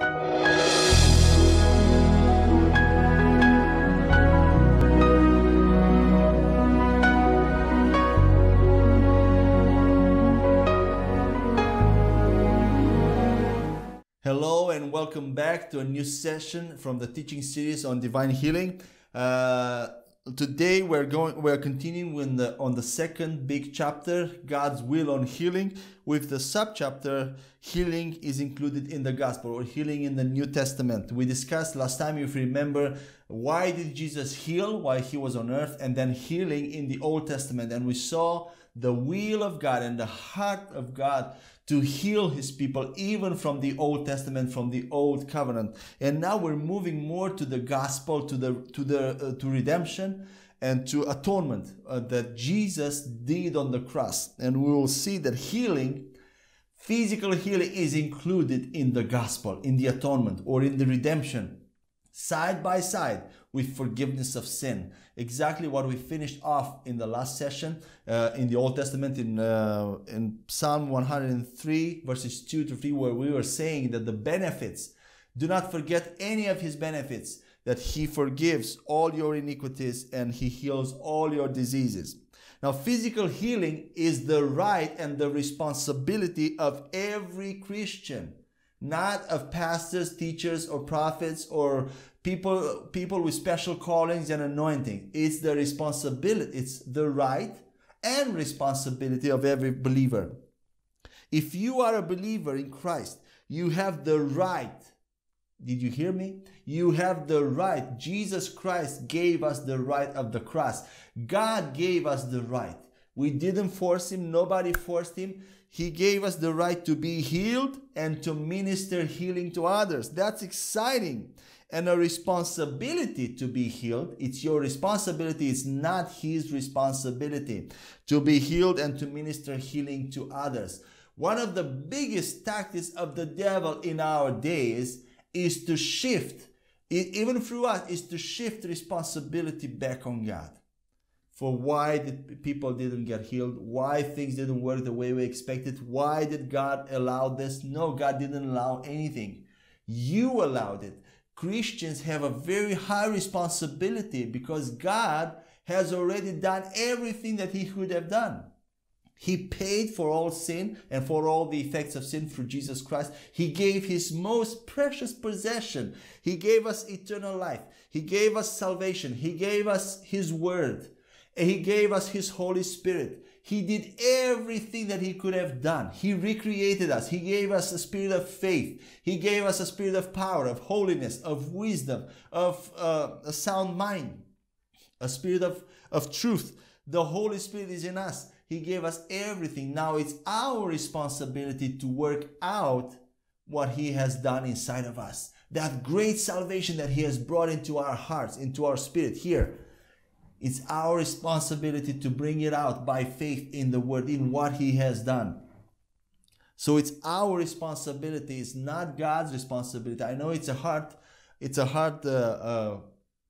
Hello and welcome back to a new session from the teaching series on divine healing. Uh, today we're going we're continuing the, on the second big chapter, God's will on healing, with the subchapter healing is included in the gospel or healing in the New Testament. We discussed last time, if you remember, why did Jesus heal while he was on earth, and then healing in the Old Testament, and we saw the will of God and the heart of God to heal his people even from the old testament from the old covenant. And now we're moving more to the gospel to the to the uh, to redemption and to atonement uh, that Jesus did on the cross. And we will see that healing physical healing is included in the gospel in the atonement or in the redemption side by side with forgiveness of sin. Exactly what we finished off in the last session uh, in the Old Testament in, uh, in Psalm 103, verses 2 to 3, where we were saying that the benefits, do not forget any of his benefits, that he forgives all your iniquities and he heals all your diseases. Now, physical healing is the right and the responsibility of every Christian not of pastors, teachers, or prophets, or people people with special callings and anointing. It's the responsibility, it's the right and responsibility of every believer. If you are a believer in Christ, you have the right. Did you hear me? You have the right. Jesus Christ gave us the right of the cross. God gave us the right. We didn't force him, nobody forced him. He gave us the right to be healed and to minister healing to others. That's exciting. And a responsibility to be healed. It's your responsibility, it's not his responsibility to be healed and to minister healing to others. One of the biggest tactics of the devil in our days is to shift, even through us, is to shift responsibility back on God for why did people didn't get healed why things didn't work the way we expected why did god allow this no god didn't allow anything you allowed it christians have a very high responsibility because god has already done everything that he could have done he paid for all sin and for all the effects of sin through Jesus Christ. He gave his most precious possession. He gave us eternal life. He gave us salvation. He gave us his word. and He gave us His Holy Spirit. He did everything that He could have done. He recreated us. He gave us a spirit of faith. He gave us a spirit of power, of holiness, of wisdom, of uh, a sound mind, a spirit of, of truth. The Holy Spirit is in us. He gave us everything. Now it's our responsibility to work out what He has done inside of us. That great salvation that He has brought into our hearts, into our spirit here it's our responsibility to bring it out by faith in the word, in what he has done. So it's our responsibility. It's not God's responsibility. I know it's a hard, it's a hard uh, uh,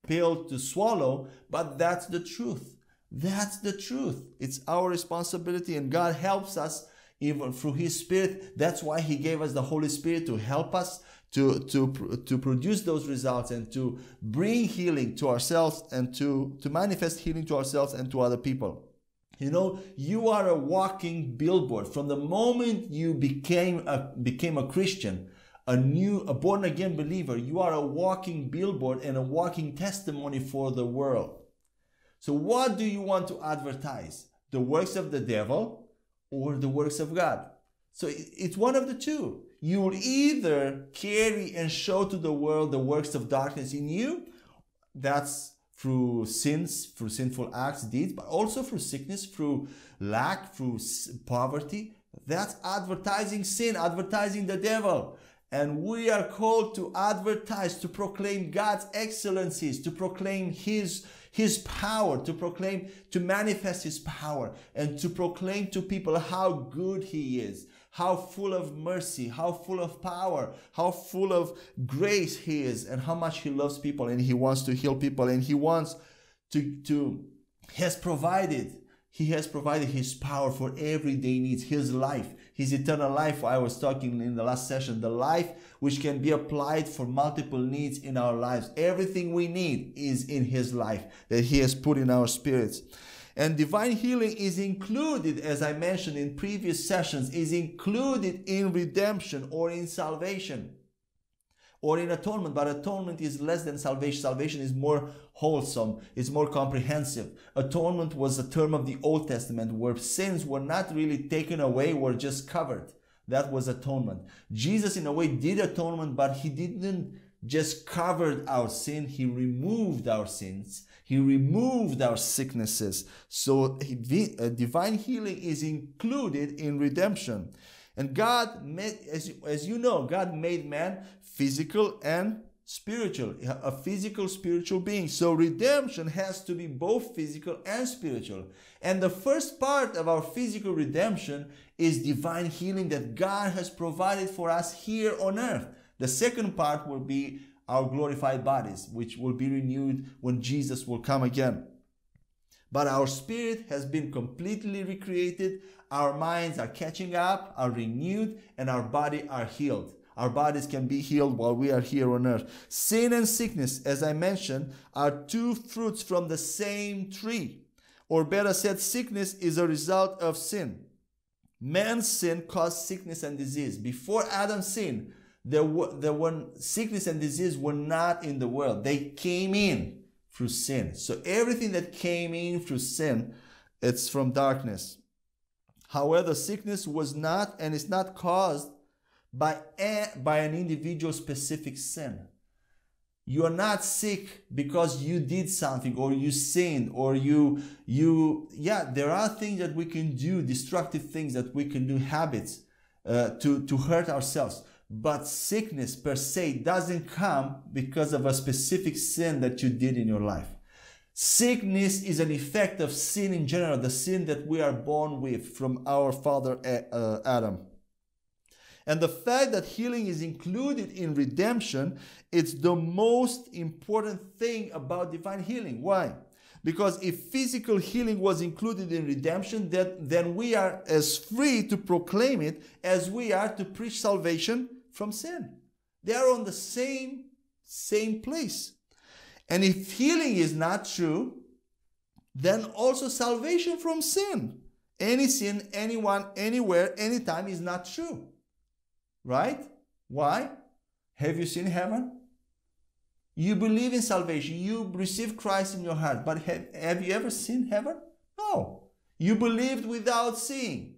pill to swallow, but that's the truth. That's the truth. It's our responsibility, and God helps us even through His Spirit. That's why He gave us the Holy Spirit to help us to, to, to produce those results and to bring healing to ourselves and to, to manifest healing to ourselves and to other people. You know, you are a walking billboard. From the moment you became a, became a Christian, a new, a born again believer, you are a walking billboard and a walking testimony for the world. So, what do you want to advertise? The works of the devil or the works of God? So, it's one of the two you will either carry and show to the world the works of darkness in you. That's through sins, through sinful acts, deeds, but also through sickness, through lack, through poverty. That's advertising sin, advertising the devil. And we are called to advertise, to proclaim God's excellencies, to proclaim His, His power, to proclaim, to manifest His power, and to proclaim to people how good He is, how full of mercy, how full of power, how full of grace He is, and how much He loves people and He wants to heal people and He wants to, to He has provided, He has provided His power for everyday needs, His life, his eternal life. I was talking in the last session, the life which can be applied for multiple needs in our lives. Everything we need is in his life that he has put in our spirits. And divine healing is included, as I mentioned in previous sessions, is included in redemption or in salvation or in atonement, but atonement is less than salvation. Salvation is more wholesome, it's more comprehensive. Atonement was a term of the Old Testament where sins were not really taken away, were just covered. That was atonement. Jesus, in a way, did atonement, but he didn't just covered our sin, he removed our sins. He removed our sicknesses. So uh, divine healing is included in redemption. And God made, as, as you know, God made man physical and spiritual, a physical, spiritual being. So redemption has to be both physical and spiritual. And the first part of our physical redemption is divine healing that God has provided for us here on earth. The second part will be our glorified bodies, which will be renewed when Jesus will come again. But our spirit has been completely recreated. Our minds are catching up, are renewed, and our body are healed. Our bodies can be healed while we are here on earth. Sin and sickness, as I mentioned, are two fruits from the same tree. Or better said, sickness is a result of sin. Man's sin caused sickness and disease. Before Adam sinned, there were, there were sickness and disease were not in the world. They came in through sin. So everything that came in through sin, it's from darkness. However, sickness was not and is not caused by, a, by an individual specific sin. You are not sick because you did something or you sinned or you, you, yeah, there are things that we can do, destructive things that we can do, habits uh, to, to hurt ourselves. But sickness per se doesn't come because of a specific sin that you did in your life. Sickness is an effect of sin in general, the sin that we are born with from our father uh, Adam. And the fact that healing is included in redemption, it's the most important thing about divine healing. Why? Because if physical healing was included in redemption, that, then we are as free to proclaim it as we are to preach salvation from sin. They are on the same, same place. And if healing is not true, then also salvation from sin. Any sin, anyone, anywhere, anytime is not true. Right? Why? Have you seen heaven? You believe in salvation. You receive Christ in your heart. But have, have you ever seen heaven? No. You believed without seeing.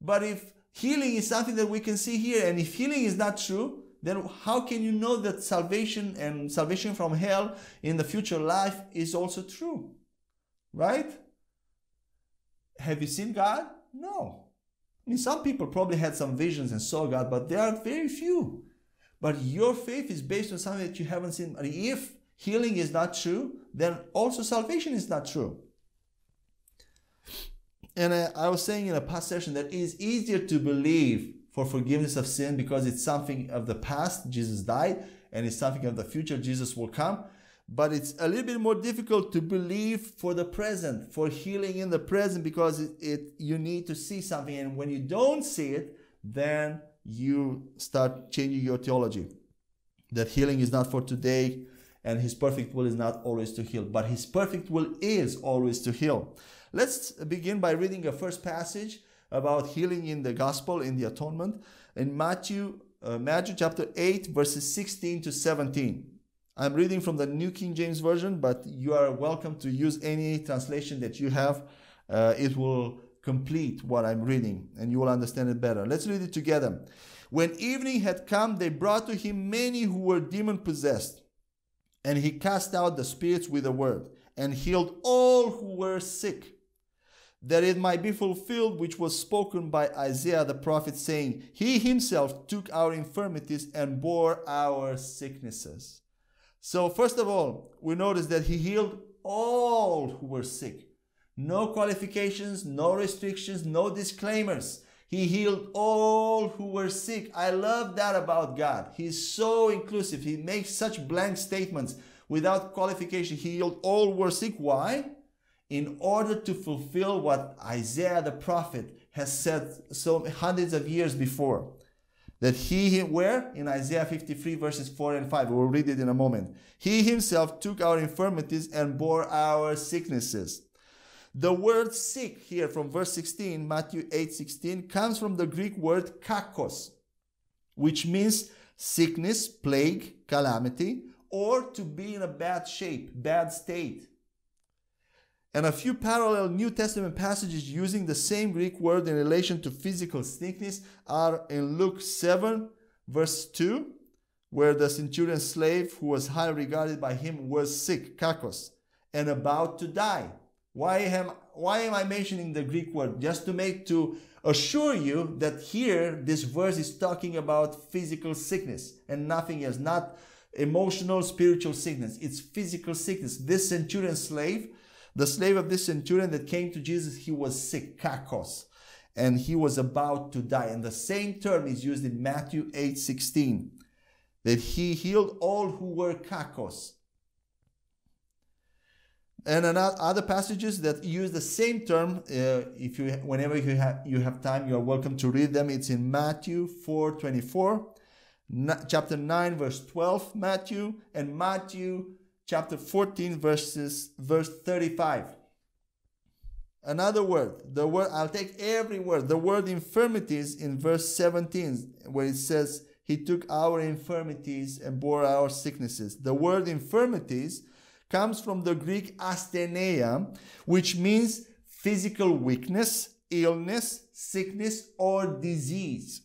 But if healing is something that we can see here, and if healing is not true, then how can you know that salvation and salvation from hell in the future life is also true? Right? Have you seen God? No. I mean, some people probably had some visions and saw God, but there are very few. But your faith is based on something that you haven't seen. If healing is not true, then also salvation is not true. And I was saying in a past session that it is easier to believe for forgiveness of sin because it's something of the past, Jesus died, and it's something of the future, Jesus will come. But it's a little bit more difficult to believe for the present for healing in the present because it, it, you need to see something. And when you don't see it then you start changing your theology. That healing is not for today and his perfect will is not always to heal. But his perfect will is always to heal let's begin by reading a first passage about healing in the gospel in the atonement in matthew uh, matthew chapter 8 verses 16 to 17 I'm reading from the New King James Version, but you are welcome to use any translation that you have. Uh, it will complete what I'm reading and you will understand it better. Let's read it together. When evening had come, they brought to him many who were demon possessed, and he cast out the spirits with a word and healed all who were sick. That it might be fulfilled, which was spoken by Isaiah the prophet, saying, He himself took our infirmities and bore our sicknesses. So, first of all, we notice that he healed all who were sick. No qualifications, no restrictions, no disclaimers. He healed all who were sick. I love that about God. He's so inclusive. He makes such blank statements without qualification. He healed all who were sick. Why? In order to fulfill what Isaiah the prophet has said so hundreds of years before that he where? In isaiah 53 verses 4 and 5 we'll read it in a moment. He himself took our infirmities and bore our sicknesses. The word sick here from verse 16 matthew 8 16 comes from the greek word kakos which means sickness plague calamity or to be in a bad shape bad state and a few parallel New Testament passages using the same Greek word in relation to physical sickness are in Luke 7, verse 2, where the centurion slave who was highly regarded by him was sick, kakos, and about to die. Why am, why am I mentioning the Greek word? Just to make to assure you that here this verse is talking about physical sickness and nothing else, not emotional, spiritual sickness. It's physical sickness. This centurion slave the slave of this centurion that came to Jesus, he was sick, kakos, and he was about to die. And the same term is used in Matthew 8 16, that he healed all who were kakos. And other passages that use the same term, uh, if you whenever you have you have time, you are welcome to read them. It's in Matthew 4 24, chapter 9, verse 12, Matthew, and Matthew chapter 14 verses verse 35 another word the word i'll take every word. The word infirmities in verse 17 where it says he took our infirmities and bore our sicknesses. The word infirmities comes from the greek asthenia which means physical weakness illness sickness or disease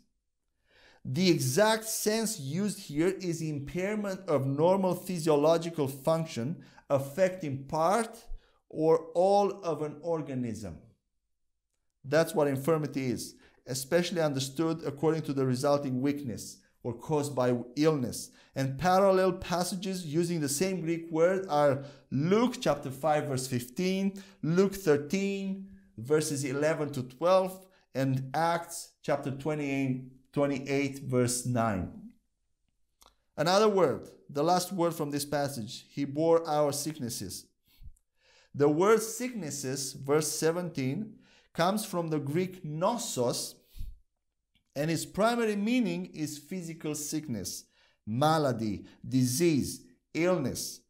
the exact sense used here is impairment of normal physiological function affecting part or all of an organism. That's what infirmity is, especially understood according to the resulting weakness or caused by illness. And parallel passages using the same Greek word are Luke chapter 5 verse 15, Luke 13 verses 11 to 12, and Acts chapter 28 28, verse 9. Another word, the last word from this passage, he bore our sicknesses. The word sicknesses, verse 17, comes from the Greek nosos, and its primary meaning is physical sickness, malady, disease, illness.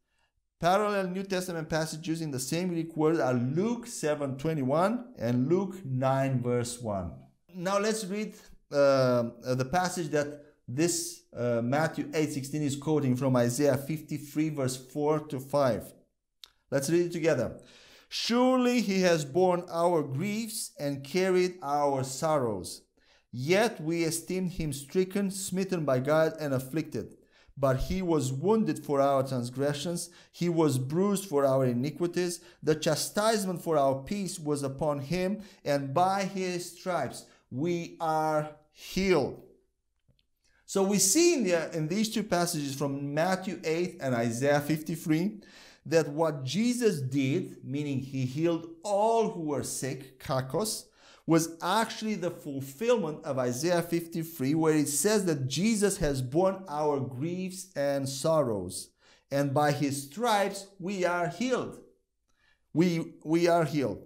Parallel New Testament passages using the same Greek word are Luke 7:21 and Luke 9 verse 1. Now let's read uh, the passage that this uh, Matthew 8:16 is quoting from Isaiah 53 verse 4 to 5. Let's read it together. Surely he has borne our griefs and carried our sorrows. Yet we esteemed him stricken, smitten by God, and afflicted. But he was wounded for our transgressions, he was bruised for our iniquities. The chastisement for our peace was upon him, and by his stripes we are healed. So we see in, the, in these two passages from Matthew 8 and Isaiah 53 that what Jesus did, meaning he healed all who were sick, kakos, was actually the fulfillment of Isaiah 53, where it says that Jesus has borne our griefs and sorrows, and by his stripes we are healed. We, we are healed.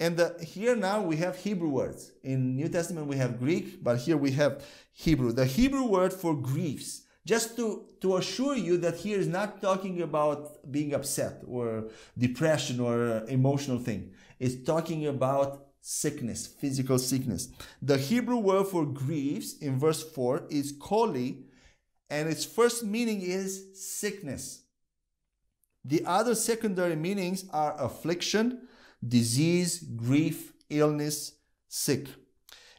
And the, here now we have Hebrew words. In New Testament we have Greek, but here we have Hebrew. The Hebrew word for griefs, just to, to assure you that here is not talking about being upset or depression or emotional thing. It's talking about sickness, physical sickness. The Hebrew word for griefs in verse 4 is koli, and its first meaning is sickness. The other secondary meanings are affliction, disease, grief, illness, sick.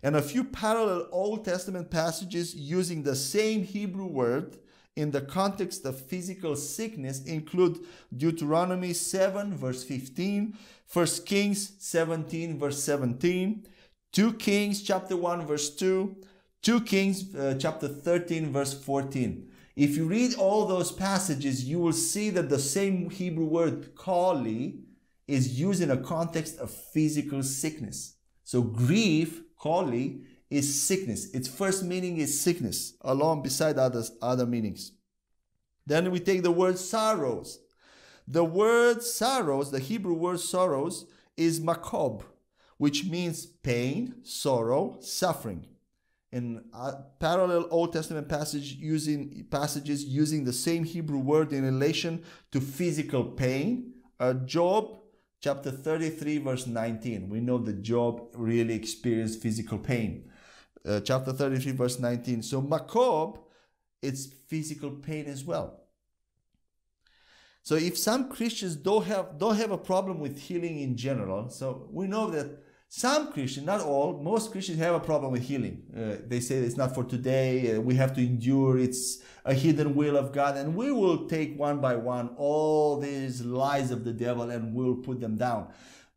And a few parallel Old Testament passages using the same Hebrew word in the context of physical sickness include Deuteronomy 7, verse 15, 1 Kings 17, verse 17, 2 Kings chapter 1, verse 2, 2 Kings uh, chapter 13, verse 14. If you read all those passages, you will see that the same Hebrew word, kali, is used in a context of physical sickness. So grief, koli, is sickness. Its first meaning is sickness, along beside others, other meanings. Then we take the word sorrows. The word sorrows, the Hebrew word sorrows, is makob, which means pain, sorrow, suffering. In parallel Old Testament passage using passages using the same Hebrew word in relation to physical pain, uh, Job chapter 33 verse 19. We know that Job really experienced physical pain. Uh, chapter 33 verse 19. So makob, it's physical pain as well. So if some Christians don't have don't have a problem with healing in general, so we know that some Christians, not all, most Christians have a problem with healing. Uh, they say it's not for today. Uh, we have to endure. It's a hidden will of God, and we will take one by one all these lies of the devil and we'll put them down.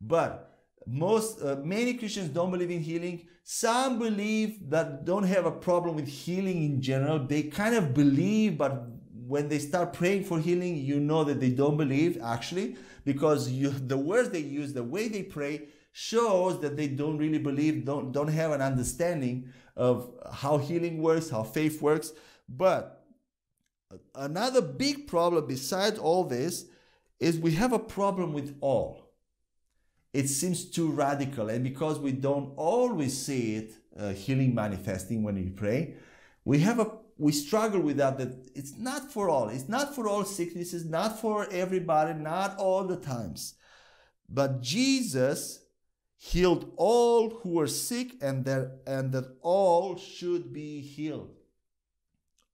But most uh, many Christians don't believe in healing. Some believe that don't have a problem with healing in general. They kind of believe, but when they start praying for healing, you know that they don't believe actually, because you, the words they use, the way they pray, shows that they don't really believe, don't, don't have an understanding of how healing works, how faith works. But another big problem besides all this is we have a problem with all. It seems too radical, and because we don't always see it, uh, healing manifesting when we pray, we have a we struggle with that that it's not for all it's not for all sicknesses not for everybody not all the times but jesus healed all who were sick and that and that all should be healed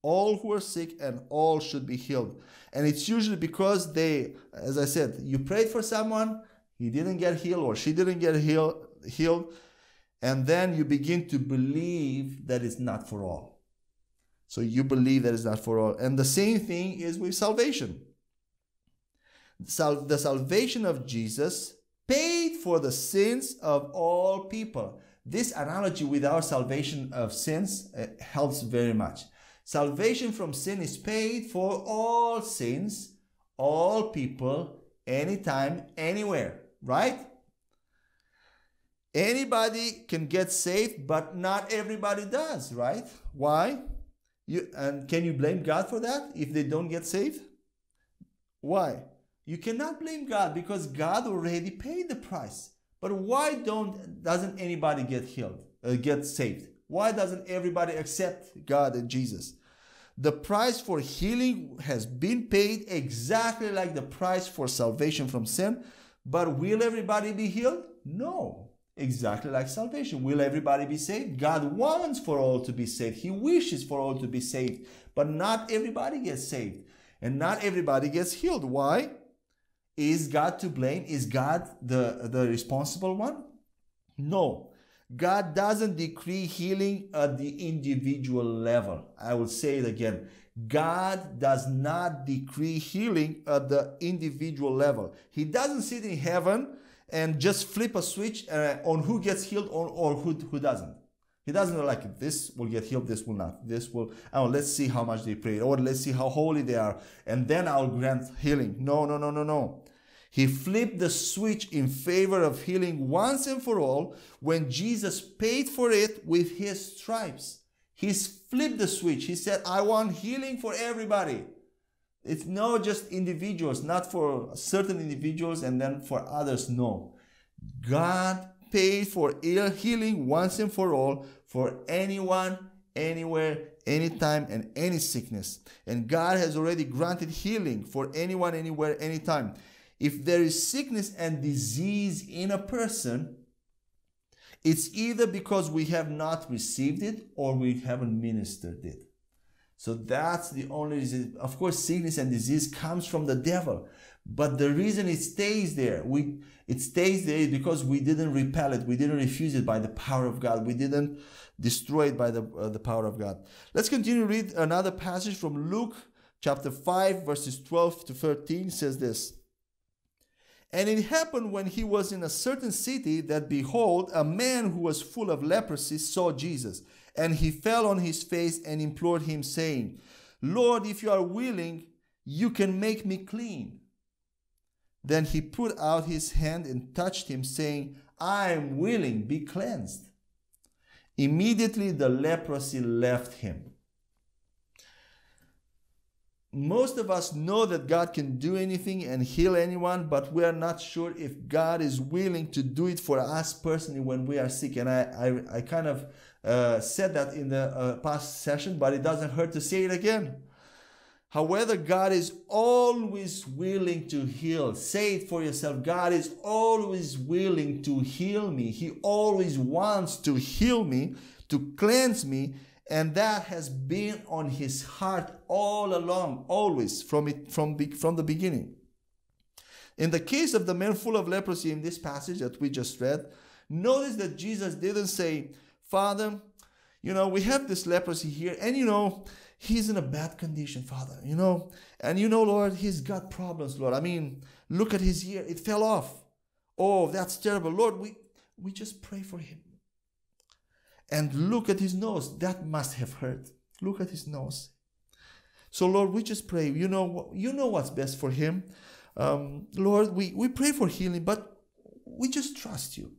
all who are sick and all should be healed and it's usually because they as i said you prayed for someone he didn't get healed or she didn't get healed healed and then you begin to believe that it's not for all so you believe that it's not for all. And the same thing is with salvation. Sal- the salvation of Jesus paid for the sins of all people. This analogy with our salvation of sins uh, helps very much. Salvation from sin is paid for all sins, all people, anytime, anywhere, right? Anybody can get saved, but not everybody does, right? Why? You, and can you blame God for that if they don't get saved? Why? You cannot blame God because God already paid the price. But why don't doesn't anybody get healed, uh, get saved? Why doesn't everybody accept God and Jesus? The price for healing has been paid exactly like the price for salvation from sin. But will everybody be healed? No exactly like salvation. Will everybody be saved? God wants for all to be saved. He wishes for all to be saved, but not everybody gets saved and not everybody gets healed. Why? Is God to blame? Is God the, the responsible one? No. God doesn't decree healing at the individual level. I will say it again. God does not decree healing at the individual level. He doesn't sit in heaven and just flip a switch uh, on who gets healed or, or who, who doesn't. He doesn't know like this will get healed, this will not. This will, oh, let's see how much they prayed, or let's see how holy they are, and then I'll grant healing. No, no, no, no, no. He flipped the switch in favor of healing once and for all when Jesus paid for it with his stripes. He's flipped the switch. He said, I want healing for everybody. It's not just individuals, not for certain individuals and then for others. No. God paid for ill healing once and for all for anyone, anywhere, anytime, and any sickness. And God has already granted healing for anyone, anywhere, anytime. If there is sickness and disease in a person, it's either because we have not received it or we haven't ministered it. So that's the only reason. Of course, sickness and disease comes from the devil. But the reason it stays there, we it stays there because we didn't repel it, we didn't refuse it by the power of God, we didn't destroy it by the, uh, the power of God. Let's continue to read another passage from Luke chapter 5, verses 12 to 13 says this. And it happened when he was in a certain city that behold, a man who was full of leprosy saw Jesus and he fell on his face and implored him, saying, Lord, if you are willing, you can make me clean. Then he put out his hand and touched him, saying, I am willing, be cleansed. Immediately the leprosy left him. most of us know that God can do anything and heal anyone, but we are not sure if God is willing to do it for us personally when we are sick. And I, I, I kind of uh, said that in the uh, past session, but it doesn't hurt to say it again. However, God is always willing to heal. Say it for yourself. God is always willing to heal me. He always wants to heal me, to cleanse me, and that has been on his heart all along, always from it from, from the beginning. In the case of the man full of leprosy in this passage that we just read, notice that Jesus didn't say, Father, you know, we have this leprosy here, and you know, he's in a bad condition, Father, you know, and you know, Lord, he's got problems, Lord. I mean, look at his ear, it fell off. Oh, that's terrible. Lord, we, we just pray for him. And look at his nose. That must have hurt. Look at his nose. So, Lord, we just pray. You know, you know what's best for him. Um, Lord, we, we pray for healing, but we just trust you.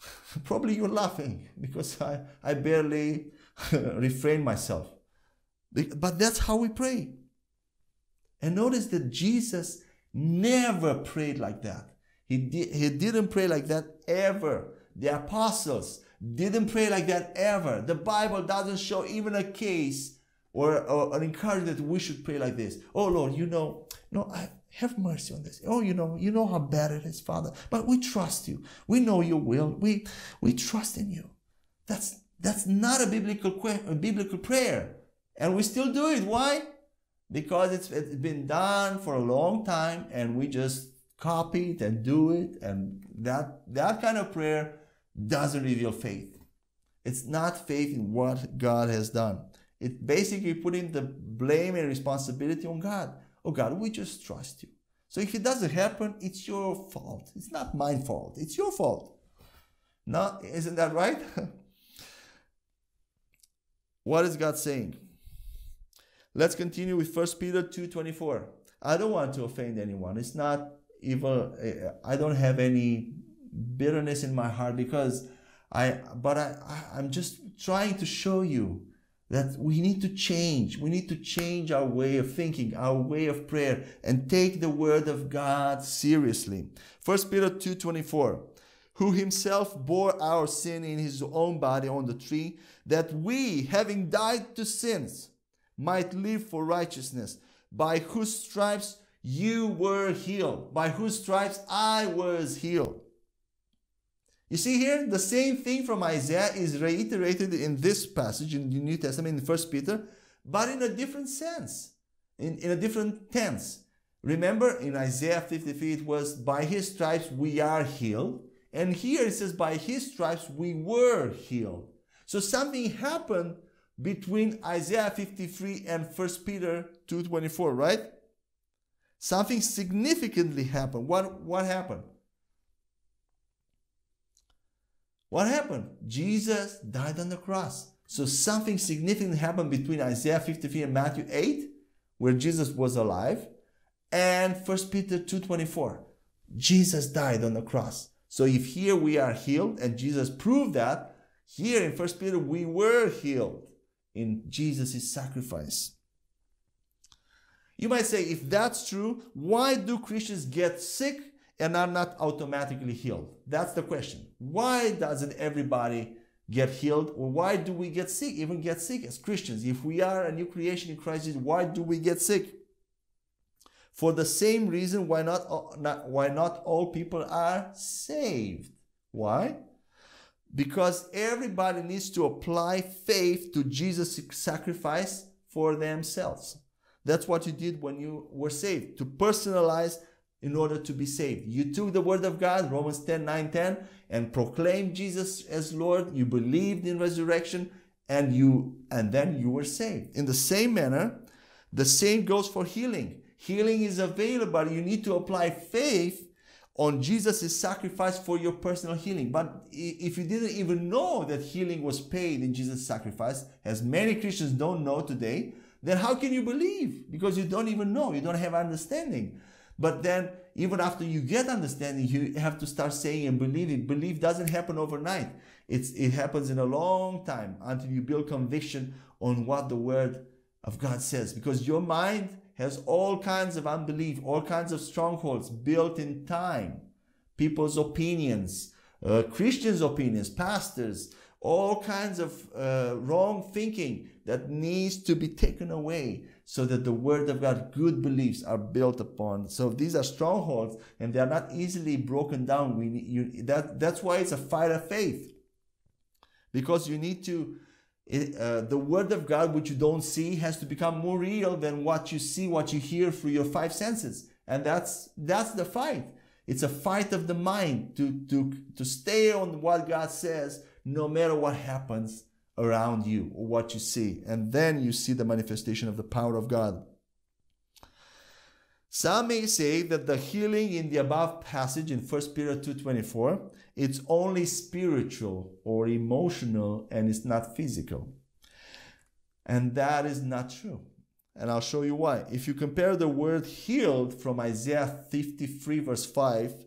Probably you're laughing because I, I barely refrain myself. But that's how we pray. And notice that Jesus never prayed like that. He, di- he didn't pray like that ever. The apostles, didn't pray like that ever. The Bible doesn't show even a case or, or an encouragement that we should pray like this. Oh Lord, you know, no, I have mercy on this. Oh, you know, you know how bad it is, Father. But we trust you. We know your will. We we trust in you. That's that's not a biblical a biblical prayer, and we still do it. Why? Because it's it's been done for a long time, and we just copy it and do it, and that that kind of prayer doesn't reveal faith. It's not faith in what God has done. It's basically putting the blame and responsibility on God. Oh God, we just trust you. So if it doesn't happen, it's your fault. It's not my fault. It's your fault. No, isn't that right? what is God saying? Let's continue with 1 Peter 2:24. I don't want to offend anyone. It's not evil. I don't have any bitterness in my heart because I, but I, I, I'm just trying to show you that we need to change. We need to change our way of thinking, our way of prayer, and take the word of God seriously. 1 Peter 2:24, who himself bore our sin in his own body on the tree, that we, having died to sins, might live for righteousness, by whose stripes you were healed, by whose stripes I was healed. You see here, the same thing from Isaiah is reiterated in this passage in the New Testament in 1 Peter, but in a different sense, in, in a different tense. Remember in Isaiah 53, it was by his stripes we are healed. And here it says, by his stripes we were healed. So something happened between Isaiah 53 and 1 Peter 2.24, right? Something significantly happened. What, what happened? What happened? Jesus died on the cross. So something significant happened between Isaiah 53 and Matthew 8, where Jesus was alive, and 1 Peter 2.24. Jesus died on the cross. So if here we are healed, and Jesus proved that, here in 1 Peter we were healed in Jesus' sacrifice. You might say, if that's true, why do Christians get sick and are not automatically healed? That's the question. Why doesn't everybody get healed? Or why do we get sick, even get sick as Christians? If we are a new creation in Christ, why do we get sick? For the same reason, why not, uh, not why not all people are saved? Why? Because everybody needs to apply faith to Jesus' sacrifice for themselves. That's what you did when you were saved, to personalize in order to be saved. You took the word of God, Romans 10 9 10, and proclaimed Jesus as Lord. You believed in resurrection, and you and then you were saved. In the same manner, the same goes for healing. Healing is available. You need to apply faith on Jesus' sacrifice for your personal healing. But if you didn't even know that healing was paid in Jesus' sacrifice, as many Christians don't know today, then how can you believe? Because you don't even know, you don't have understanding. But then, even after you get understanding, you have to start saying and believing. Belief doesn't happen overnight. It's, it happens in a long time until you build conviction on what the word of God says, because your mind has all kinds of unbelief, all kinds of strongholds built in time, people's opinions, uh, Christians' opinions, pastors, all kinds of uh, wrong thinking that needs to be taken away so that the word of God, good beliefs are built upon. So these are strongholds and they are not easily broken down. We you, that, that's why it's a fight of faith because you need to uh, the word of God, which you don't see, has to become more real than what you see, what you hear through your five senses. And that's, that's the fight. It's a fight of the mind to, to, to stay on what God says, no matter what happens around you or what you see. And then you see the manifestation of the power of God. Some may say that the healing in the above passage in 1 Peter 2:24 it's only spiritual or emotional and it's not physical. And that is not true. And I'll show you why. If you compare the word healed from Isaiah 53 verse 5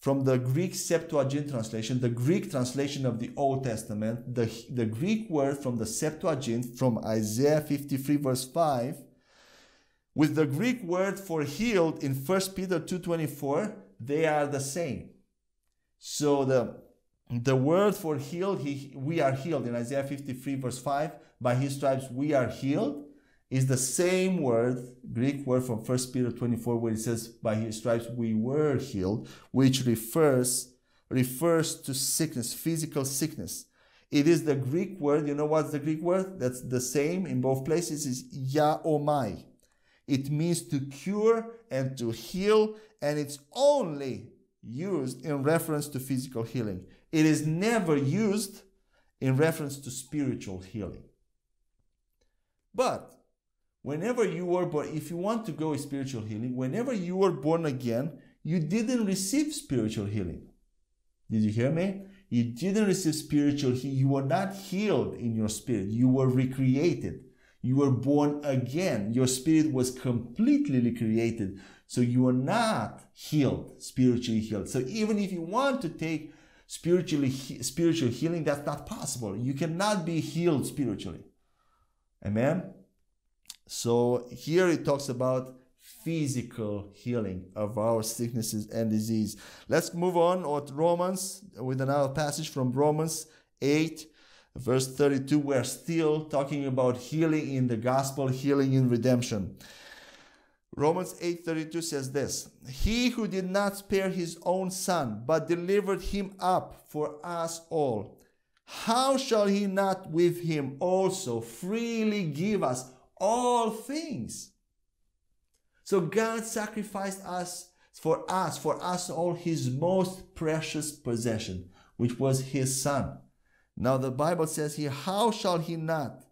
from the Greek Septuagint translation, the Greek translation of the Old Testament, the, the Greek word from the Septuagint from Isaiah 53 verse 5 with the Greek word for healed in 1 Peter 2:24, they are the same. So the the word for healed, he, we are healed in Isaiah 53 verse 5, by his stripes we are healed, is the same word, Greek word from 1 Peter 24, where it says, by his stripes we were healed, which refers refers to sickness, physical sickness. It is the Greek word, you know what's the Greek word? That's the same in both places, is iaomai. It means to cure and to heal, and it's only used in reference to physical healing. It is never used in reference to spiritual healing. But whenever you were born, if you want to go spiritual healing, whenever you were born again, you didn't receive spiritual healing. Did you hear me? You didn't receive spiritual healing. You were not healed in your spirit. You were recreated. You were born again. Your spirit was completely recreated. So you are not healed, spiritually healed. So even if you want to take spiritually spiritual healing, that's not possible. You cannot be healed spiritually. Amen. So here it talks about physical healing of our sicknesses and disease. Let's move on to Romans with another passage from Romans 8 verse 32 we're still talking about healing in the gospel healing in redemption Romans 8:32 says this, "He who did not spare his own son, but delivered him up for us all, how shall he not with him also freely give us all things?" So God sacrificed us for us, for us all his most precious possession, which was his son. Now the Bible says here, how shall he not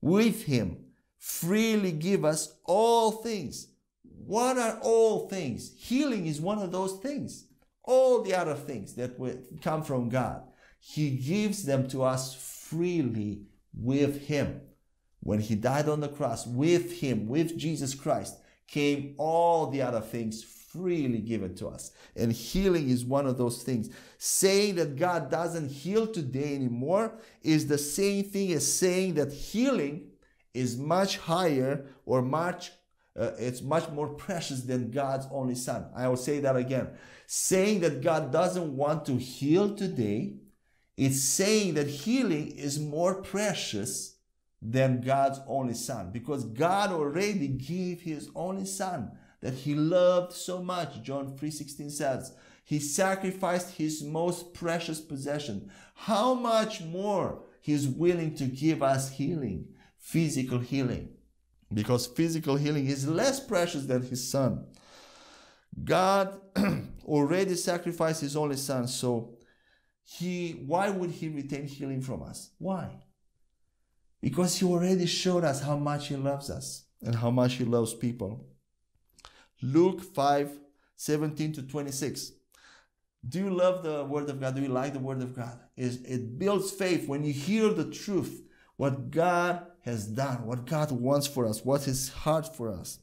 with him freely give us all things. What are all things? Healing is one of those things. All the other things that come from God, He gives them to us freely with Him. When He died on the cross, with Him, with Jesus Christ, came all the other things freely given to us. And healing is one of those things. Saying that God doesn't heal today anymore is the same thing as saying that healing is much higher or much uh, it's much more precious than God's only son. I will say that again. Saying that God doesn't want to heal today, it's saying that healing is more precious than God's only son because God already gave his only son that he loved so much. John 3:16 says, he sacrificed his most precious possession. How much more he's willing to give us healing physical healing because physical healing is less precious than his son. God already sacrificed his only son, so he why would he retain healing from us? Why? Because he already showed us how much he loves us and how much he loves people. Luke 5 17 to 26. Do you love the word of God? Do you like the word of God? Is it builds faith when you hear the truth, what God has done, what God wants for us, what His heart for us.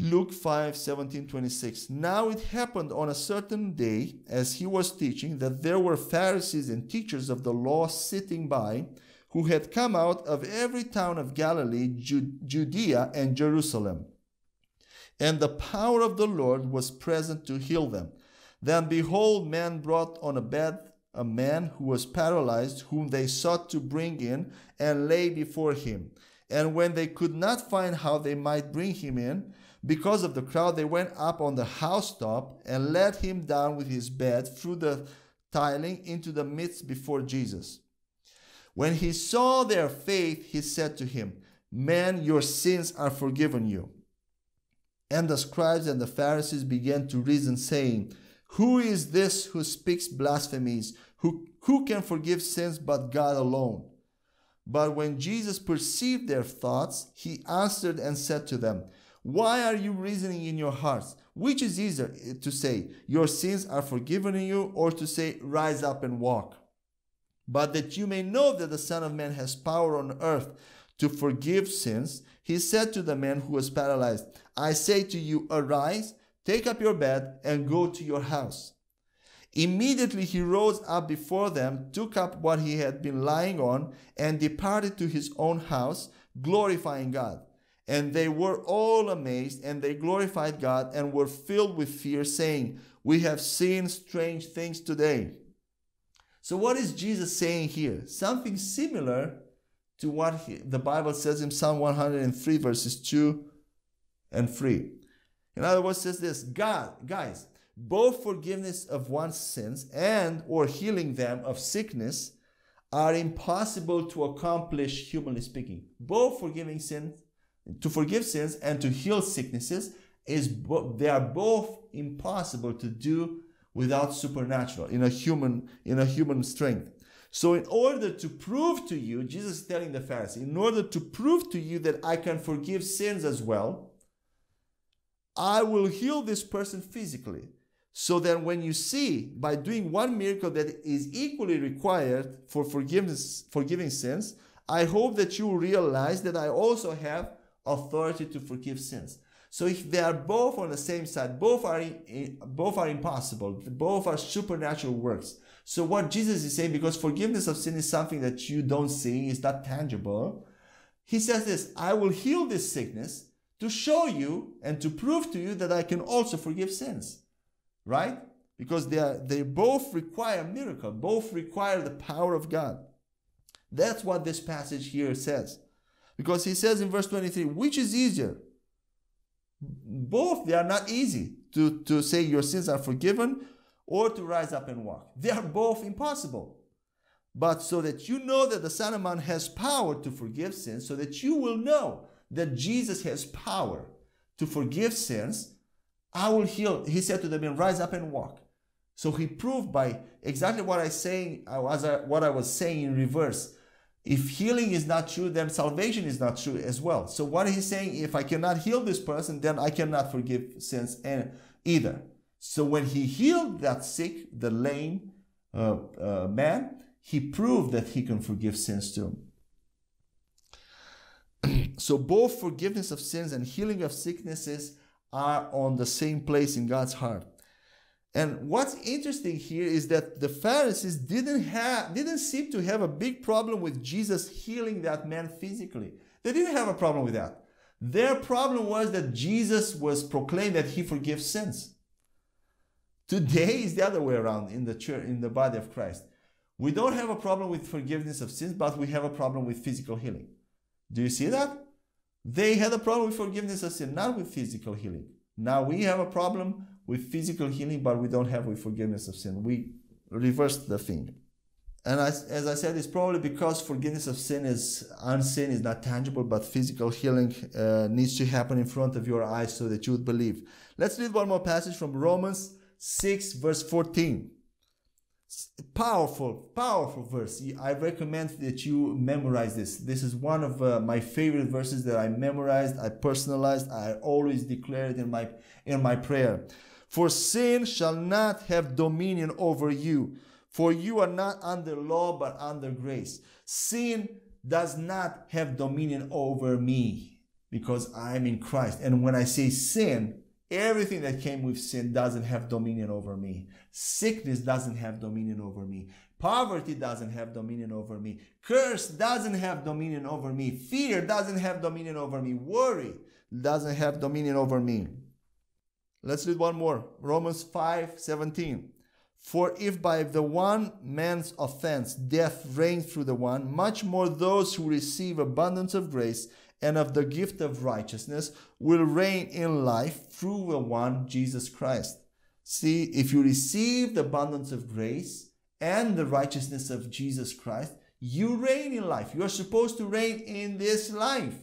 Luke 5 17 26. Now it happened on a certain day, as he was teaching, that there were Pharisees and teachers of the law sitting by, who had come out of every town of Galilee, Judea, and Jerusalem. And the power of the Lord was present to heal them. Then behold, men brought on a bed a man who was paralyzed, whom they sought to bring in and lay before him. And when they could not find how they might bring him in, because of the crowd, they went up on the housetop and let him down with his bed through the tiling into the midst before Jesus. When he saw their faith, he said to him, Man, your sins are forgiven you. And the scribes and the Pharisees began to reason, saying, Who is this who speaks blasphemies? Who, who can forgive sins but God alone? But when Jesus perceived their thoughts, he answered and said to them, Why are you reasoning in your hearts? Which is easier eh, to say, Your sins are forgiven you, or to say, Rise up and walk? But that you may know that the Son of Man has power on earth to forgive sins, he said to the man who was paralyzed, I say to you, arise, take up your bed, and go to your house. Immediately he rose up before them, took up what he had been lying on, and departed to his own house, glorifying God. And they were all amazed, and they glorified God, and were filled with fear, saying, We have seen strange things today. So, what is Jesus saying here? Something similar to what he, the Bible says in Psalm 103, verses 2 and 3. In other words, says this God, guys, both forgiveness of one's sins and or healing them of sickness are impossible to accomplish humanly speaking both forgiving sins to forgive sins and to heal sicknesses is they are both impossible to do without supernatural in a human in a human strength. So in order to prove to you jesus is telling the pharisee in order to prove to you that i can forgive sins as well i will heal this person physically. So that when you see by doing one miracle that is equally required for forgiveness forgiving sins i hope that you realize that i also have authority to forgive sins so if they are both on the same side, both are both are impossible. Both are supernatural works. So what Jesus is saying, because forgiveness of sin is something that you don't see, is not tangible. He says this: I will heal this sickness to show you and to prove to you that I can also forgive sins. Right? Because they are they both require miracle, both require the power of God. That's what this passage here says. Because he says in verse 23, which is easier? Both they are not easy to, to say your sins are forgiven or to rise up and walk. They are both impossible. But so that you know that the Son of Man has power to forgive sins, so that you will know that Jesus has power to forgive sins, I will heal. He said to them, rise up and walk. So he proved by exactly what I saying, uh, I, what I was saying in reverse, if healing is not true, then salvation is not true as well. So what he's saying, if I cannot heal this person, then I cannot forgive sins and either. So when he healed that sick, the lame uh, uh, man, he proved that he can forgive sins too. so both forgiveness of sins and healing of sicknesses are on the same place in God's heart. And what's interesting here is that the Pharisees didn't have didn't seem to have a big problem with Jesus healing that man physically. They didn't have a problem with that. Their problem was that Jesus was proclaimed that he forgives sins. Today is the other way around in the church, in the body of Christ. We don't have a problem with forgiveness of sins, but we have a problem with physical healing. Do you see that? They had a problem with forgiveness of sin, not with physical healing. Now we have a problem with physical healing, but we don't have with forgiveness of sin. We reversed the thing. And as, as I said, it's probably because forgiveness of sin is unseen, is not tangible, but physical healing uh, needs to happen in front of your eyes so that you would believe. Let's read one more passage from Romans 6, verse 14. Powerful, powerful verse. I recommend that you memorize this. This is one of uh, my favorite verses that I memorized, I personalized, I always declare it in my in my prayer. For sin shall not have dominion over you, for you are not under law but under grace. Sin does not have dominion over me because I'm in Christ. And when I say sin, everything that came with sin doesn't have dominion over me. Sickness doesn't have dominion over me. Poverty doesn't have dominion over me. Curse doesn't have dominion over me. Fear doesn't have dominion over me. Worry doesn't have dominion over me. Let's read one more. Romans 5 17. For if by the one man's offense death reigned through the one, much more those who receive abundance of grace and of the gift of righteousness will reign in life through the one Jesus Christ. See, if you receive the abundance of grace and the righteousness of Jesus Christ, you reign in life. You are supposed to reign in this life,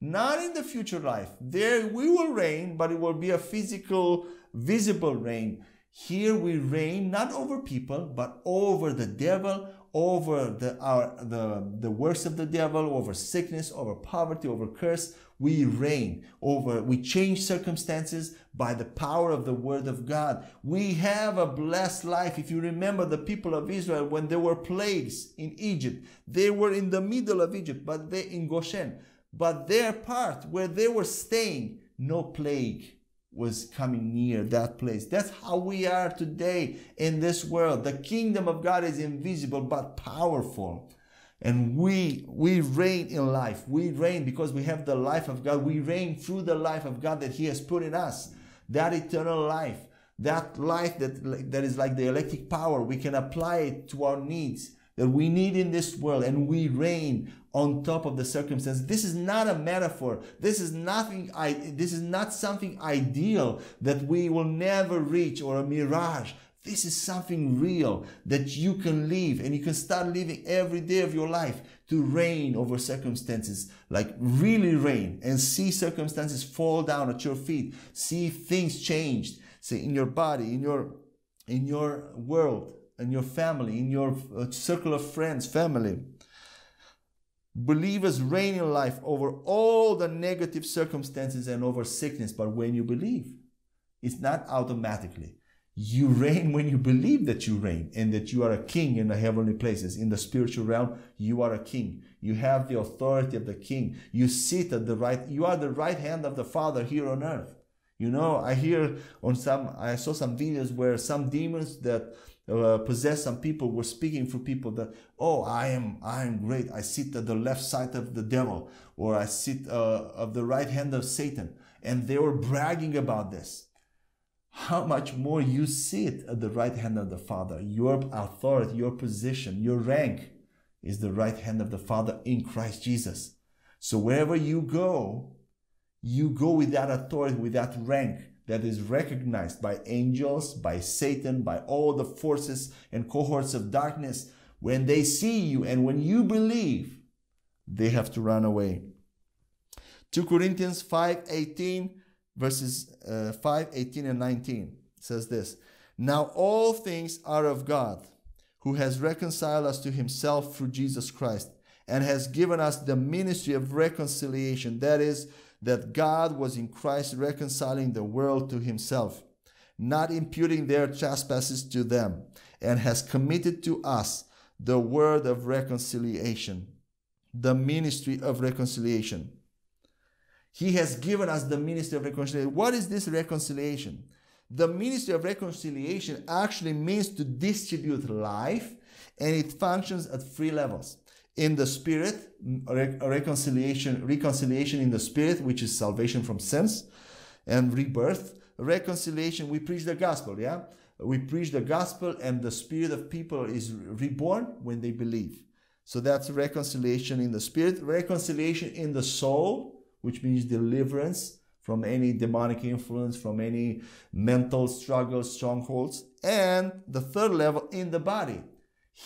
not in the future life. There we will reign, but it will be a physical, visible reign. Here we reign not over people, but over the devil, over the, our, the, the works of the devil, over sickness, over poverty, over curse. We reign over, we change circumstances by the power of the word of God. We have a blessed life. If you remember the people of Israel, when there were plagues in Egypt, they were in the middle of Egypt, but they in Goshen. But their part where they were staying, no plague was coming near that place. That's how we are today in this world. The kingdom of God is invisible but powerful. And we we reign in life. We reign because we have the life of God. We reign through the life of God that He has put in us. That eternal life. That life that, that is like the electric power. We can apply it to our needs that we need in this world and we reign on top of the circumstances. This is not a metaphor. This is nothing I this is not something ideal that we will never reach or a mirage. This is something real that you can live and you can start living every day of your life to reign over circumstances, like really reign and see circumstances fall down at your feet, see things changed, say in your body, in your in your world, in your family, in your uh, circle of friends, family. Believers reign in life over all the negative circumstances and over sickness, but when you believe, it's not automatically. You reign when you believe that you reign and that you are a king in the heavenly places. In the spiritual realm, you are a king. You have the authority of the king. You sit at the right, you are the right hand of the Father here on earth. You know, I hear on some, I saw some videos where some demons that uh, possess some people were speaking for people that oh i am i am great. I sit at the left side of the devil or i sit uh, of the right hand of satan. And they were bragging about this. How much more you sit at the right hand of the father? Your authority your position your rank is the right hand of the father in christ jesus. So wherever you go you go with that authority with that rank that is recognized by angels, by Satan, by all the forces and cohorts of darkness. When they see you and when you believe, they have to run away. 2 Corinthians 5 18, verses uh, 5 18 and 19 says this Now all things are of God, who has reconciled us to himself through Jesus Christ, and has given us the ministry of reconciliation. That is, that God was in Christ reconciling the world to himself, not imputing their trespasses to them, and has committed to us the word of reconciliation, the ministry of reconciliation. He has given us the ministry of reconciliation. What is this reconciliation? The ministry of reconciliation actually means to distribute life and it functions at three levels in the spirit, reconciliation, reconciliation in the spirit, which is salvation from sins and rebirth. Reconciliation, we preach the gospel, yeah? We preach the gospel and the spirit of people is reborn when they believe. So that's reconciliation in the spirit, reconciliation in the soul, which means deliverance from any demonic influence, from any mental struggles, strongholds. And the third level in the body,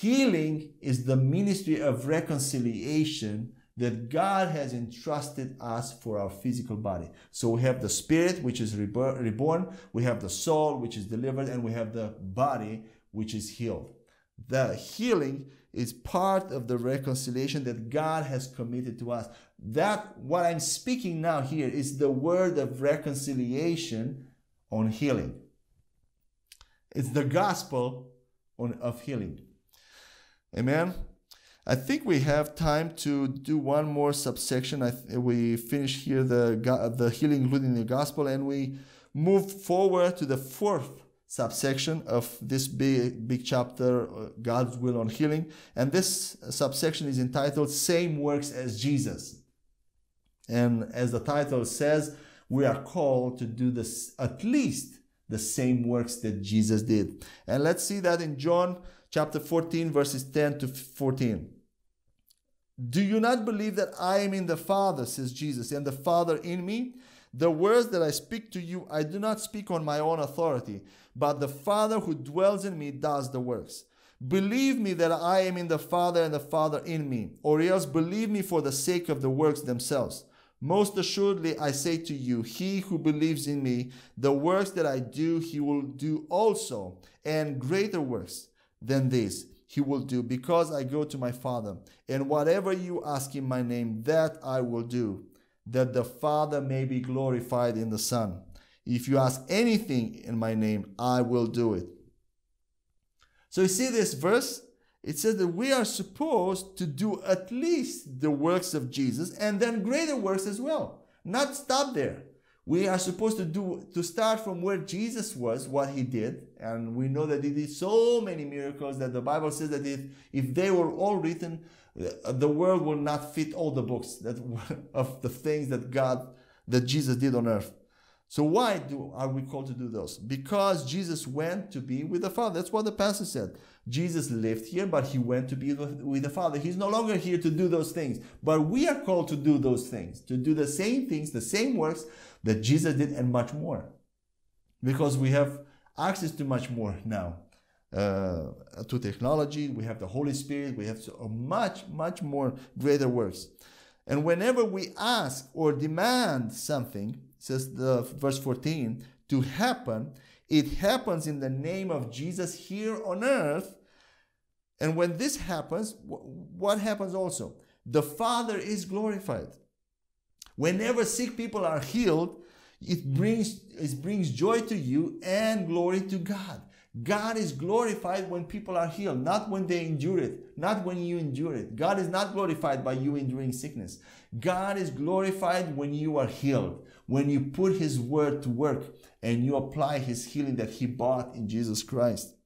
Healing is the ministry of reconciliation that God has entrusted us for our physical body. So we have the spirit, which is reborn, we have the soul, which is delivered, and we have the body, which is healed. The healing is part of the reconciliation that God has committed to us. That, what I'm speaking now here, is the word of reconciliation on healing. It's the gospel on, of healing. Amen. I think we have time to do one more subsection. I we finish here the the healing, including the gospel, and we move forward to the fourth subsection of this big big chapter uh, God's will on healing and this subsection is entitled same works as Jesus and as the title says we are called to do this at least the same works that Jesus did and let's see that in John chapter 14 verses 10 to 14 do you not believe that I am in the Father says Jesus and the Father in me the words that I speak to you I do not speak on my own authority but the Father who dwells in me does the works. Believe me that I am in the Father and the Father in me, or else believe me for the sake of the works themselves. Most assuredly, I say to you, he who believes in me, the works that I do, he will do also, and greater works than this he will do, because I go to my Father. And whatever you ask in my name, that I will do, that the Father may be glorified in the Son. If you ask anything in my name, I will do it. So you see this verse? It says that we are supposed to do at least the works of Jesus and then greater works as well. Not stop there. We are supposed to do to start from where Jesus was, what he did, and we know that he did so many miracles that the Bible says that if, if they were all written, the world will not fit all the books that of the things that God that Jesus did on earth. So why do are we called to do those? Because Jesus went to be with the Father. That's what the passage said. Jesus lived here, but he went to be with the Father. He's no longer here to do those things, but we are called to do those things, to do the same things, the same works that Jesus did, and much more, because we have access to much more now. Uh, to technology, we have the Holy Spirit, we have so much, much more greater works. And whenever we ask or demand something, says the verse 14, to happen, it happens in the name of Jesus here on earth. And when this happens, what happens also? The Father is glorified. Whenever sick people are healed, it mm. brings, it brings joy to you and glory to God. God is glorified when people are healed, not when they endure it, not when you endure it. God is not glorified by you enduring sickness. God is glorified when you are healed, when you put His word to work and you apply His healing that He bought in Jesus Christ.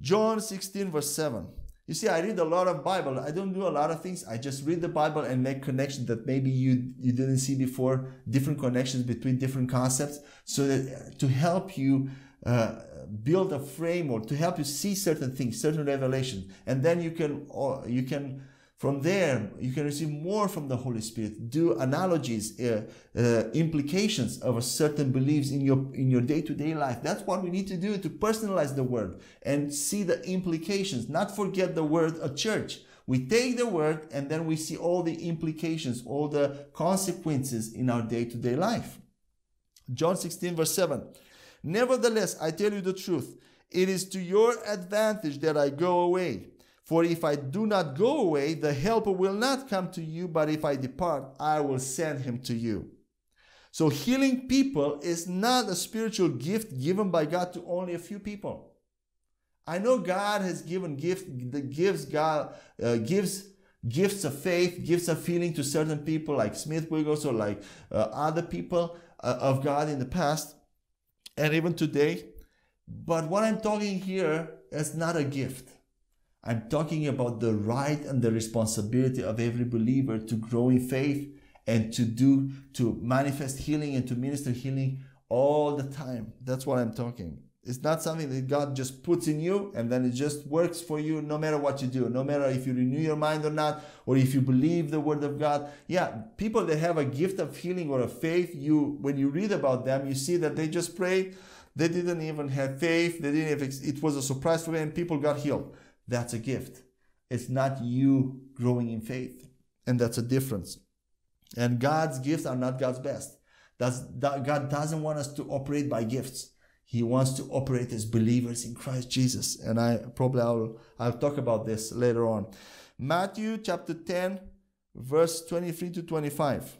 John 16, verse 7. You see, I read a lot of Bible. I don't do a lot of things. I just read the Bible and make connections that maybe you, you didn't see before, different connections between different concepts, so that to help you uh, build a framework to help you see certain things, certain revelation, and then you can uh, you can from there you can receive more from the Holy Spirit. Do analogies, uh, uh, implications of a certain beliefs in your in your day to day life. That's what we need to do to personalize the word and see the implications. Not forget the word at church. We take the word and then we see all the implications, all the consequences in our day to day life. John 16, verse 7. Nevertheless, I tell you the truth. It is to your advantage that I go away. For if I do not go away, the Helper will not come to you, but if I depart, I will send him to you. So, healing people is not a spiritual gift given by God to only a few people. I know God has given gift that gives God uh, gives gifts of faith, gifts of healing to certain people like Smith Wiggles or like uh, other people uh, of God in the past and even today. But what I'm talking here is not a gift. I'm talking about the right and the responsibility of every believer to grow in faith and to do, to manifest healing and to minister healing all the time. That's what I'm talking. It's not something that God just puts in you and then it just works for you no matter what you do, no matter if you renew your mind or not, or if you believe the word of God. Yeah, people that have a gift of healing or a faith, you when you read about them, you see that they just prayed, they didn't even have faith, they didn't have it was a surprise for them, and people got healed. That's a gift. It's not you growing in faith. And that's a difference. And God's gifts are not God's best. That's, God doesn't want us to operate by gifts. He wants to operate as believers in Christ Jesus. And I probably I'll, I'll talk about this later on. Matthew chapter 10, verse 23 to 25.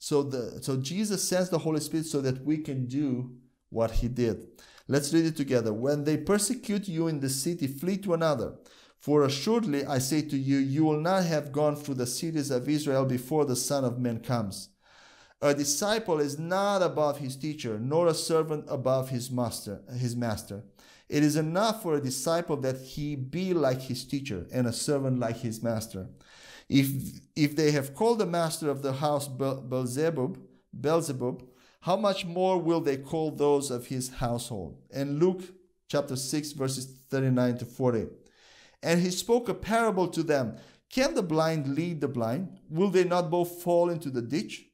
So the so Jesus sends the Holy Spirit so that we can do what he did. Let's read it together. When they persecute you in the city, flee to another. For assuredly I say to you, you will not have gone through the cities of Israel before the Son of Man comes. A disciple is not above his teacher, nor a servant above his master, his master. It is enough for a disciple that he be like his teacher and a servant like his master. If if they have called the master of the house Beelzebub, Beelzebub, how much more will they call those of his household? And Luke chapter 6 verses 39 to 40. And he spoke a parable to them. Can the blind lead the blind? Will they not both fall into the ditch?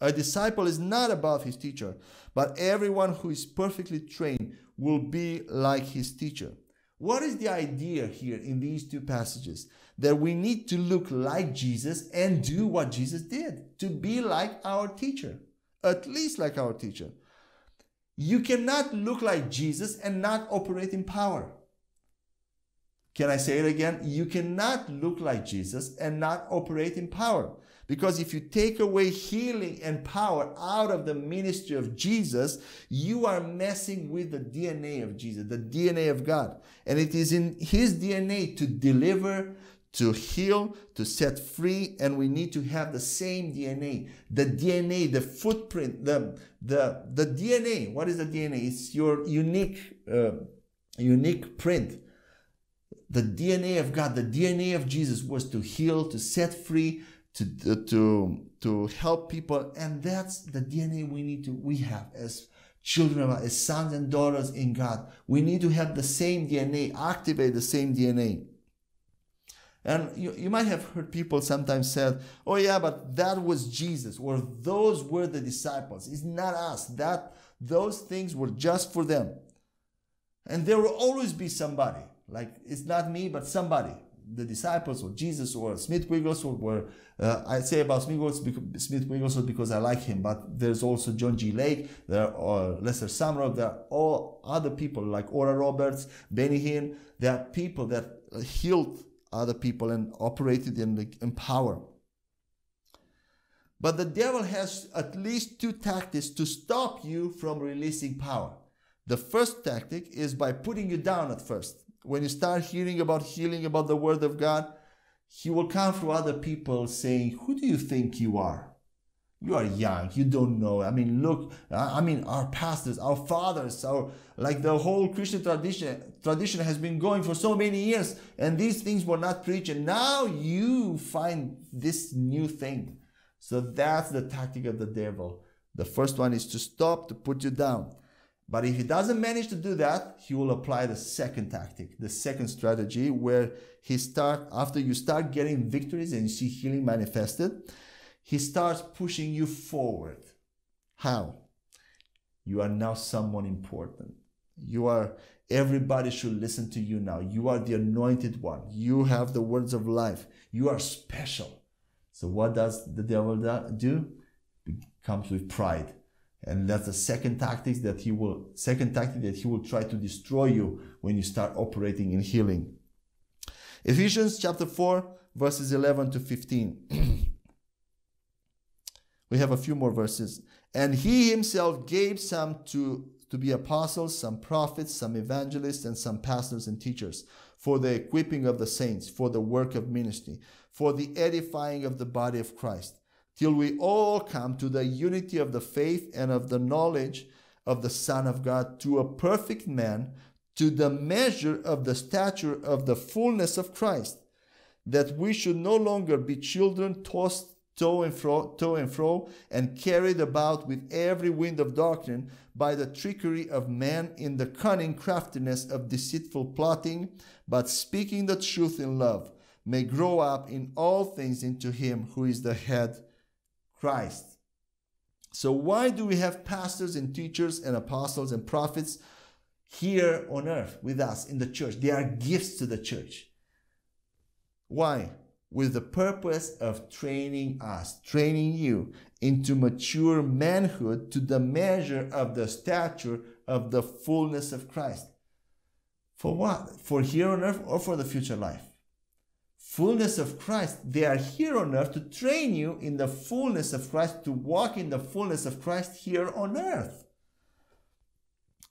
A disciple is not above his teacher, but everyone who is perfectly trained will be like his teacher. What is the idea here in these two passages? That we need to look like Jesus and do what Jesus did, to be like our teacher, at least like our teacher. You cannot look like Jesus and not operate in power. Can I say it again? You cannot look like Jesus and not operate in power. Because if you take away healing and power out of the ministry of Jesus, you are messing with the DNA of Jesus, the DNA of God. And it is in his DNA to deliver, to heal, to set free, and we need to have the same DNA. The DNA, the footprint, the the the DNA. What is the DNA? It's your unique uh, unique print. The DNA of God, the DNA of Jesus was to heal, to set free, to to to help people and that's the dna we need to we have as children as sons and daughters in god we need to have the same dna activate the same dna and you, you might have heard people sometimes said oh yeah but that was jesus or those were the disciples it's not us that those things were just for them and there will always be somebody like it's not me but somebody the disciples or Jesus or Smith Wigglesworth were, uh, I say about Smith Wigglesworth because I like him, but there's also John G. Lake, there are Lester Sumrall, there are all other people like Oral Roberts, Benny Hinn. There are people that healed other people and operated in, power. But the devil has at least two tactics to stop you from releasing power. The first tactic is by putting you down at first when you start hearing about healing, about the word of God, he will come through other people saying, Who do you think you are? You are young, you don't know. I mean, look, uh, I mean, our pastors, our fathers, our like the whole Christian tradition tradition has been going for so many years, and these things were not preached. And now you find this new thing. So that's the tactic of the devil. The first one is to stop, to put you down. But if he doesn't manage to do that, he will apply the second tactic, the second strategy, where he start after you start getting victories and you see healing manifested, he starts pushing you forward. How? You are now someone important. You are everybody should listen to you now. You are the anointed one. You have the words of life. You are special. So what does the devil do? Comes with pride and that's the second tactic that he will second tactic that he will try to destroy you when you start operating in healing ephesians chapter 4 verses 11 to 15 we have a few more verses. And he himself gave some to to be apostles some prophets some evangelists and some pastors and teachers for the equipping of the saints for the work of ministry for the edifying of the body of christ till we all come to the unity of the faith and of the knowledge of the Son of God, to a perfect man, to the measure of the stature of the fullness of Christ, that we should no longer be children tossed to and fro, to and fro, and carried about with every wind of doctrine by the trickery of man in the cunning craftiness of deceitful plotting, but speaking the truth in love, may grow up in all things into him who is the head Christ. So, why do we have pastors and teachers and apostles and prophets here on earth with us in the church? They are gifts to the church. Why? With the purpose of training us, training you into mature manhood to the measure of the stature of the fullness of Christ. For what? For here on earth or for the future life? fullness of Christ. They are here on earth to train you in the fullness of Christ, to walk in the fullness of Christ here on earth.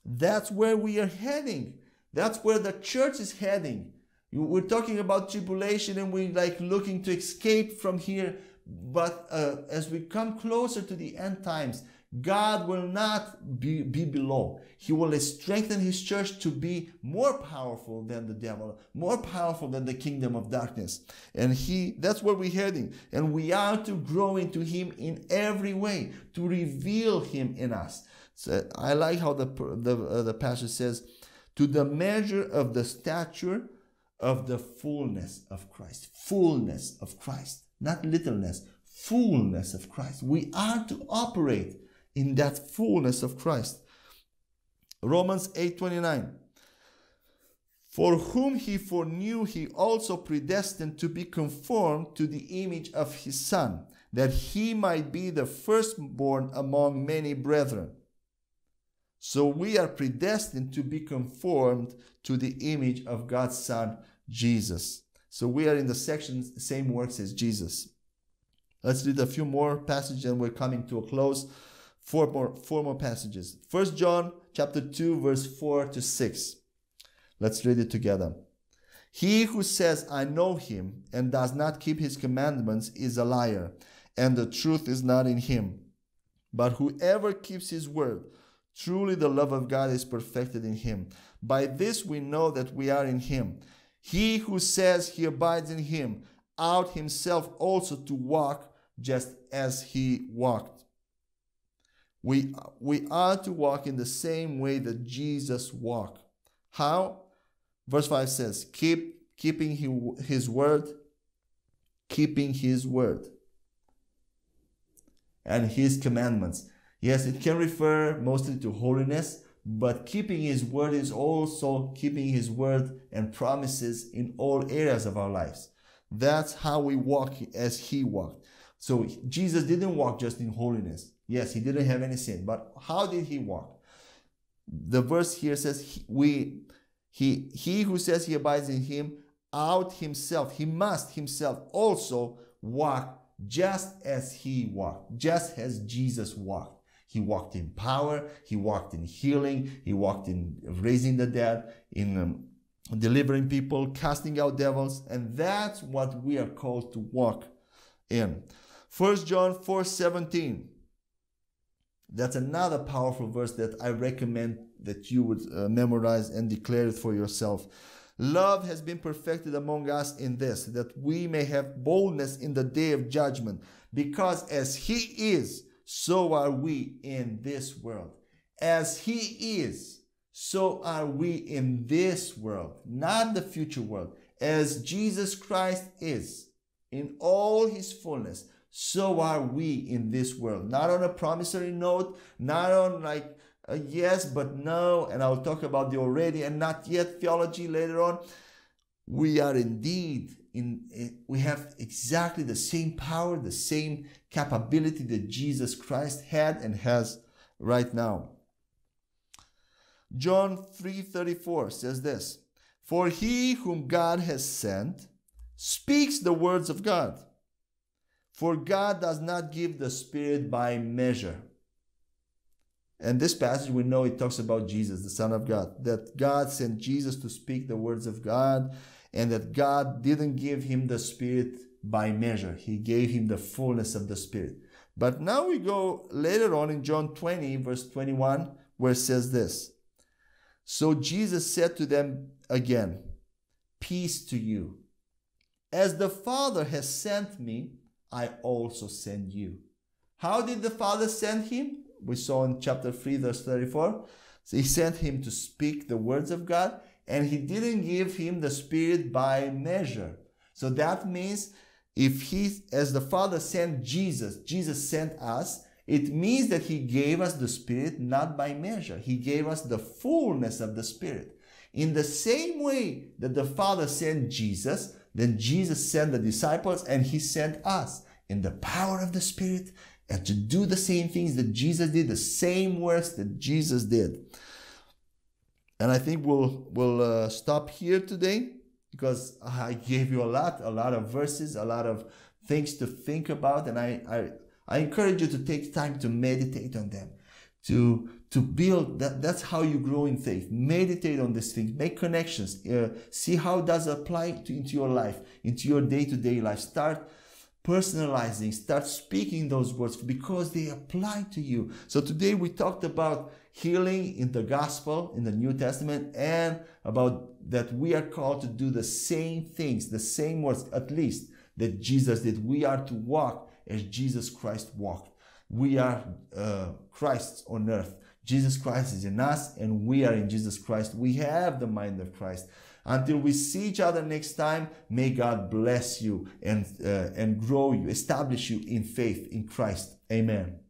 That's where we are heading. That's where the church is heading. We're talking about tribulation and we're like looking to escape from here. but uh, as we come closer to the end times, God will not be, be below. He will strengthen his church to be more powerful than the devil, more powerful than the kingdom of darkness. And he, that's where we're heading. And we are to grow into him in every way, to reveal him in us. So I like how the, the, uh, the passage says, to the measure of the stature of the fullness of Christ. Fullness of Christ, not littleness, fullness of Christ. We are to operate in that fullness of Christ. Romans 8:29 For whom he foreknew he also predestined to be conformed to the image of his son that he might be the firstborn among many brethren. So we are predestined to be conformed to the image of God's son Jesus. So we are in the section same works as Jesus. Let's read a few more passages and we're coming to a close. Four more, four more passages. First John chapter 2, verse 4 to 6. Let's read it together. He who says, I know him, and does not keep his commandments is a liar, and the truth is not in him. But whoever keeps his word, truly the love of God is perfected in him. By this we know that we are in him. He who says he abides in him, ought himself also to walk just as he walked. We, we are to walk in the same way that Jesus walked. How? Verse 5 says, Keep keeping his word, keeping his word, and his commandments. Yes, it can refer mostly to holiness, but keeping his word is also keeping his word and promises in all areas of our lives. That's how we walk as he walked. So Jesus didn't walk just in holiness. Yes, he didn't have any sin, but how did he walk? The verse here says, he, "We, he, he who says he abides in him, out himself, he must himself also walk just as he walked, just as Jesus walked. He walked in power, he walked in healing, he walked in raising the dead, in um, delivering people, casting out devils, and that's what we are called to walk in. First John 4 17. That's another powerful verse that I recommend that you would uh, memorize and declare it for yourself. Love has been perfected among us in this, that we may have boldness in the day of judgment, because as He is, so are we in this world. As He is, so are we in this world, not the future world. As Jesus Christ is, in all His fullness, so are we in this world. Not on a promissory note, not on like a yes but no, and I'll talk about the already and not yet theology later on. We are indeed in eh, we have exactly the same power, the same capability that Jesus Christ had and has right now. John 3:34 says this, "For he whom God has sent speaks the words of God." For God does not give the Spirit by measure. And this passage, we know it talks about Jesus, the Son of God, that God sent Jesus to speak the words of God, and that God didn't give him the Spirit by measure. He gave him the fullness of the Spirit. But now we go later on in John 20, verse 21, where it says this So Jesus said to them again, Peace to you. As the Father has sent me, I also send you. How did the Father send him? We saw in chapter 3, verse 34. So he sent him to speak the words of God, and he didn't give him the Spirit by measure. So that means if he, as the Father sent Jesus, Jesus sent us, it means that he gave us the Spirit not by measure. He gave us the fullness of the Spirit. In the same way that the Father sent Jesus, then Jesus sent the disciples and he sent us in the power of the Spirit and to do the same things that Jesus did, the same works that Jesus did. And I think we'll we'll uh, stop here today because I gave you a lot, a lot of verses, a lot of things to think about, and I I, I encourage you to take time to meditate on them, to to build that that's how you grow in faith. Meditate on these things. Make connections. Uh, see how does apply to, into your life into your day-to-day life. Start personalizing, start speaking those words because they apply to you. So today we talked about healing in the gospel in the New Testament and about that we are called to do the same things, the same words at least that Jesus did. We are to walk as Jesus Christ walked. We are uh, Christ on earth. Jesus Christ is in us and we are in Jesus Christ. We have the mind of Christ. Until we see each other next time, may God bless you and, uh, and grow you, establish you in faith in Christ. Amen.